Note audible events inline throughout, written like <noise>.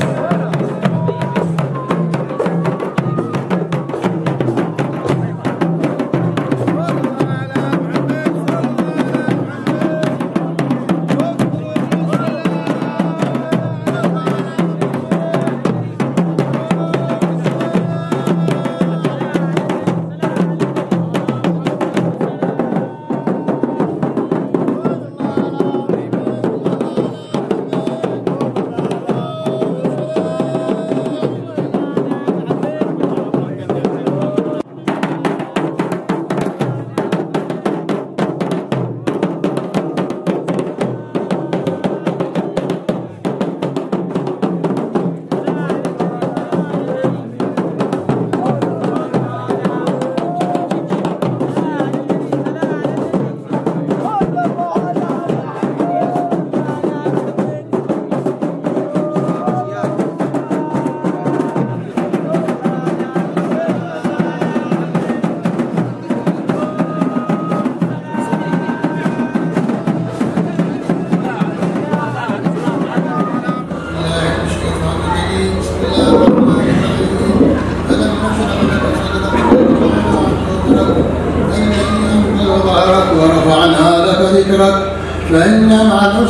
you <laughs>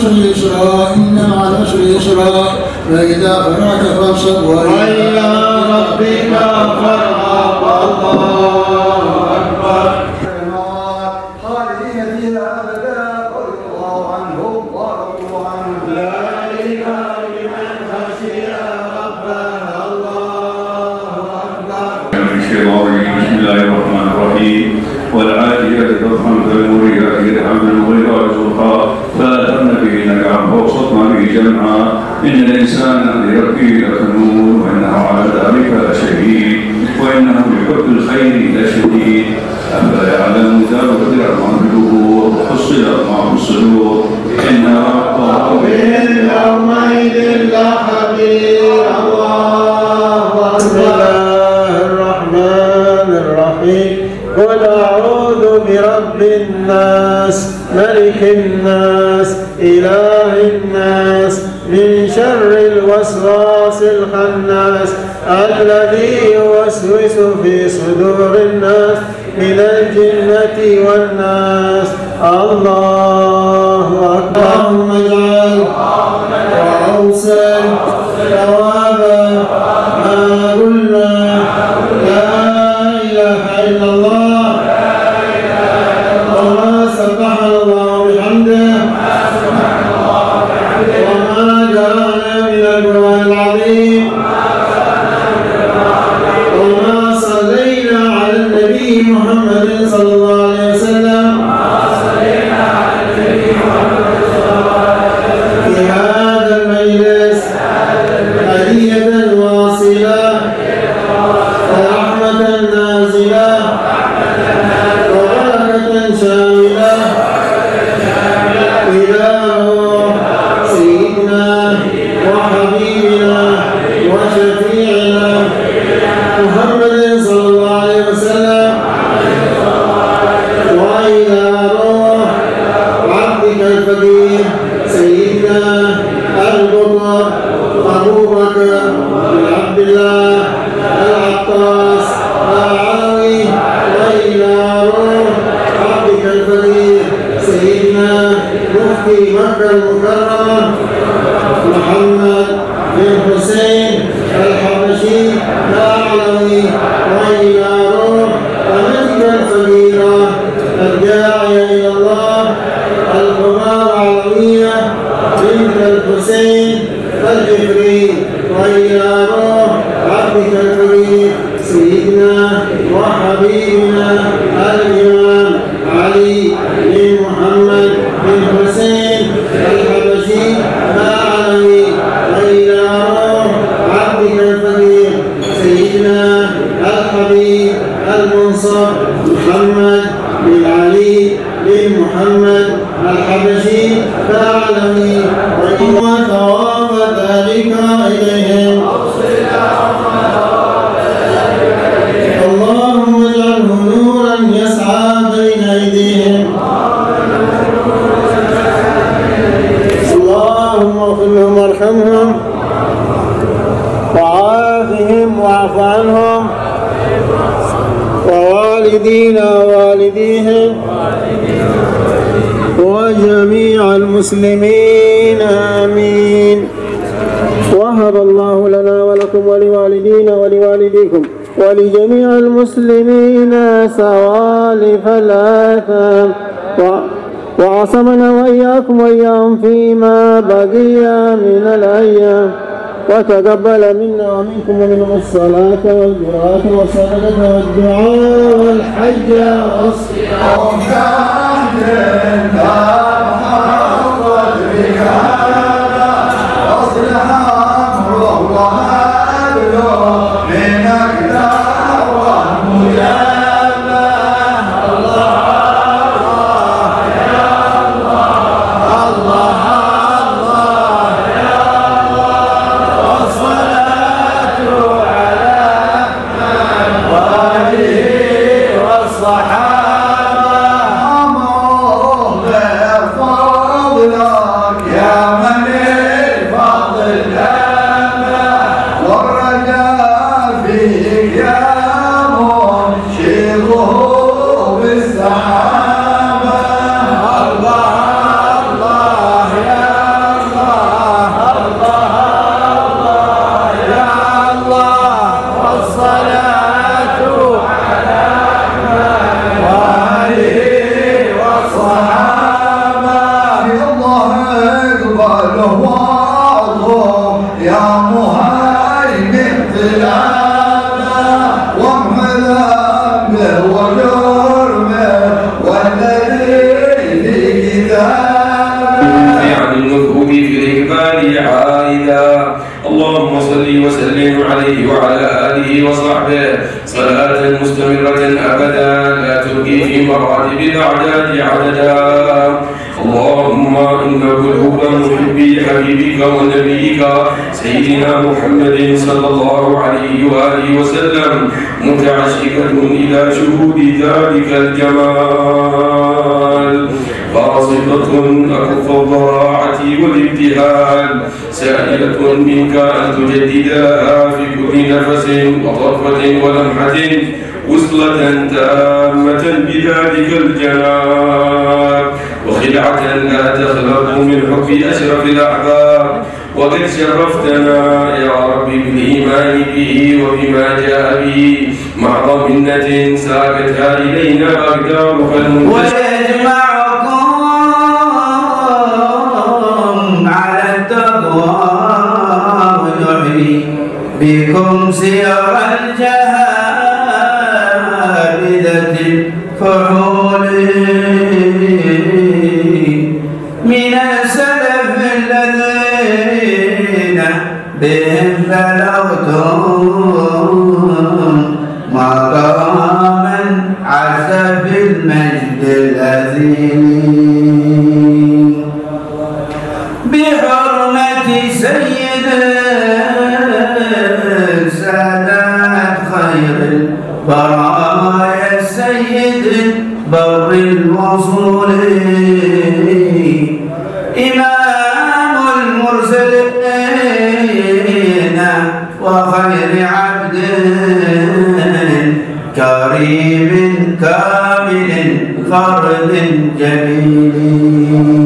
العسر يسرا إن مع العسر يسرا فإذا فرغت فانصب وإلى ربك فارغب. الله. أكبر خالدين فيها أبدا رضي الله عنهم ورضوا عنه ذلك لمن خشي ربه الله أكبر بسم الله الرحمن الرحيم والعاديات ضبحا فالموريات قدحا جمعا إن الإنسان لربه لكنون وإنه على ذلك لشهيد وإنه لحب الخير لشديد أفلا يعلم في الظهور وحصل ما الصدور إن ربه يومئذ لخبير الله بسم الله الرحمن الرحيم. قل أعوذ برب الناس ملك الناس إله الناس من شر الوسواس الخناس الذي يوسوس في صدور الناس من الجنة والناس. الله أكبر. اللهم اجعل وأوصل ثوابا. الله العطاس العلوي وإلى روح عبدك الفقير سيدنا مفتي مكة المكرمة محمد بن حسين الحبشي الأعلوي وإلى روح أمتك الفقيرة الداعية إلى الله الكبار علوية بنت الحسين الجفري وإلى روح. عبدك الفقير سيدنا وحبيبنا الإمام علي ولوالدينا ووالديهم وجميع المسلمين آمين. وهب الله لنا ولكم ولوالدينا ولوالديكم ولجميع المسلمين سوالف الآثام. وعصمنا وإياكم وإياهم فيما بقي من الأيام. وتقبل منا ومنكم ومنهم الصلاة والقراءة والصدقة والدعاء والحج والصيام. عماد اللهم صل وسلم عليه وعلى آله وصحبه. صلاة مستمرة أبدا لا تلقي في مراتب الأعداد عددا. اللهم انه قلوب محبي حبيبك ونبيك سيدنا محمد صلى الله عليه وآله وسلم متعشقة إلى شهود ذلك الجمال. فاصلة أكف الضراعة والابتهال سائلة منك أن تجدد لها في كل نفس وطرفة ولمحة وصلة تامة بذلك الجناب وخلعة لا تخلق من حب أشرف الأحباب وقد شرفتنا يا رب بالإيمان به وبما جاء به مع ضمنة ساقتها إلينا أقدار المنتشرة بكم سير الجهابذة الفحول. من السلف الذين بهم بلغتم فرد جليل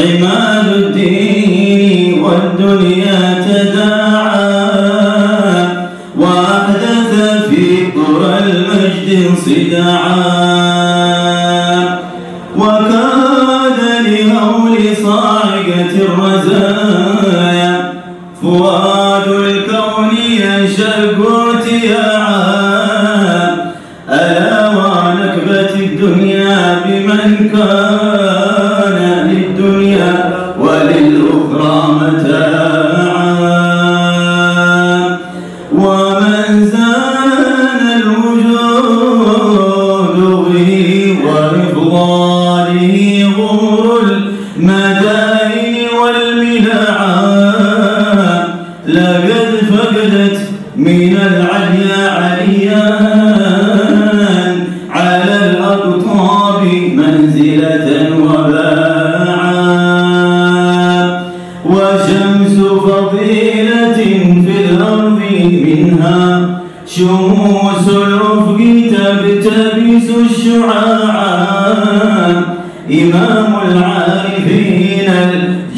عماد الدين والدنيا تداعى وأحدث في ذرى المجد صداعا. ومن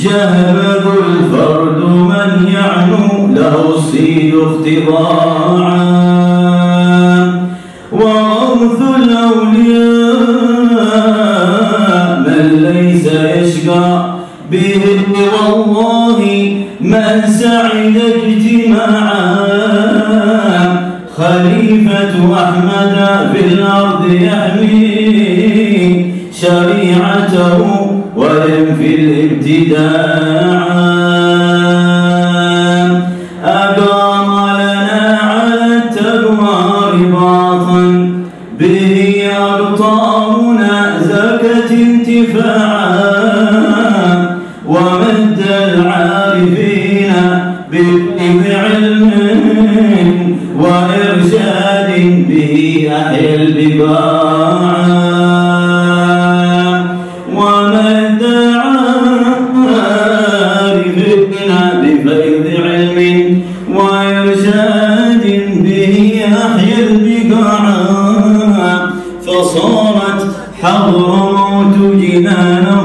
الجهبذ الفرد من يعنو له الصيد اختضاعا وغوث الأولياء من ليس يشقى به والله من سعد اجتماعا. خليفة أحمد في الأرض يحمي شريعته وينفي الابتداع. أقام لنا على رباطا به زكت انتفاعا. ومد العارفين وإرشاد به البقاعا حضرموت جنان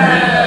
Amen. <laughs>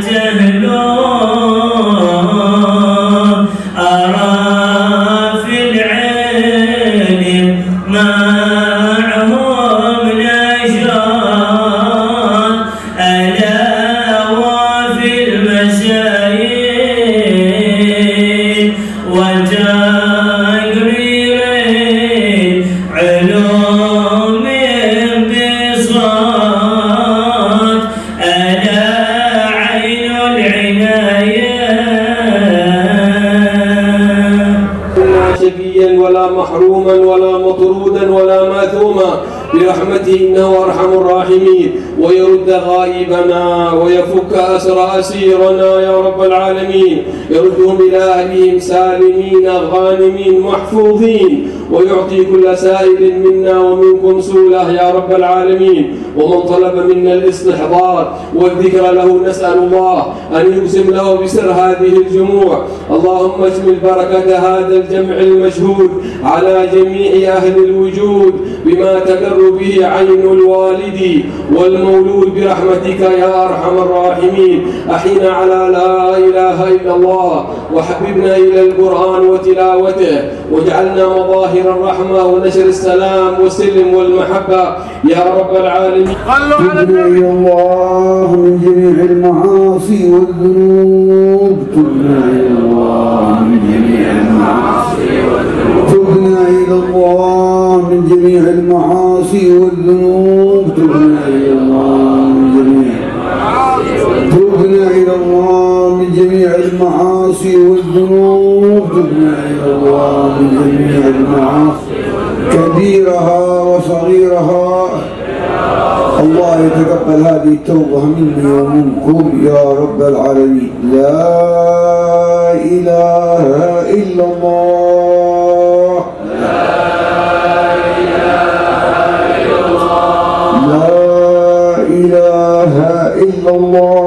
Nigeria ماثوما برحمته انه أرحم الراحمين. ويرد غائبنا ويفك أسر أسيرنا يا رب العالمين. يردهم إلى أهلهم سالمين غانمين محفوظين. ويعطي كل سائل منا ومنكم سوله يا رب العالمين. ومن طلب منا الاستحضار والذكر له نسأل الله أن يقسم له بسر هذه الجموع. اللهم اشمل بركه هذا الجمع المشهود على جميع أهل الوجود بما تقر به عين الوالد والمولود برحمتك يا أرحم الراحمين. أحينا على لا إله إلا الله وحببنا إلى القرآن وتلاوته. واجعلنا مظاهر الرحمة ونشر السلام والسلم والمحبة. يا رب العالمين. إلى الله من جميع المعاصي والذنوب. تبنا إلى الله من جميع المعاصي الله من جميع المعاصي كبيرها وصغيرها. الله يتقبل هذه التوبة مني ومنكم يا رب العالمين. لا إله إلا الله. لا إله إلا الله.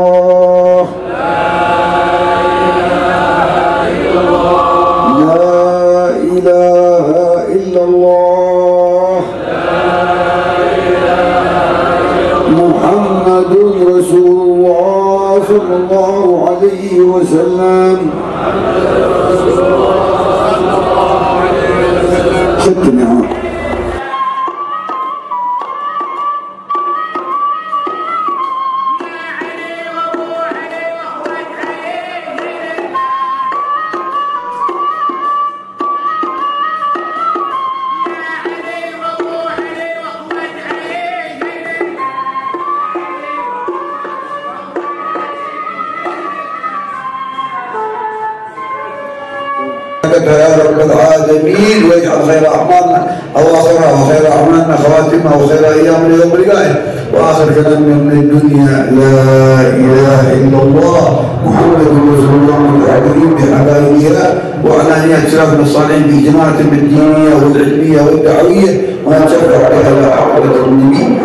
الدنيا لا إله إلا الله. محمد رسول الله المتعبدين بحبائلها وعنانية سلفنا الصالحين بجماعة الدينية والعلمية والدعوية. ونتشفع بها إلى حقبة المسلمين